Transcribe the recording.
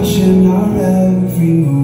watching our every move.